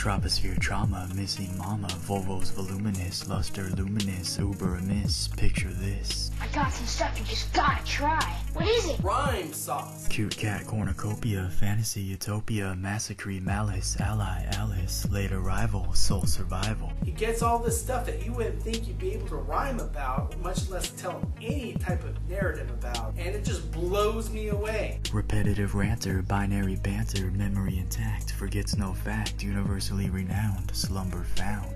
Troposphere trauma, missing mama, Volvo's voluminous, luster luminous, uber amiss, picture this. I got some stuff you just gotta try. What is it? Rhyme sauce. Cute cat cornucopia, fantasy utopia, massacre malice, ally Alice, late arrival, soul survival. He gets all this stuff that you wouldn't think you'd be able to rhyme about, much less tell any type of narrative about, and it just blows me away. Repetitive ranter, binary banter, memory intact, forgets no fact, universally renowned, slumber found.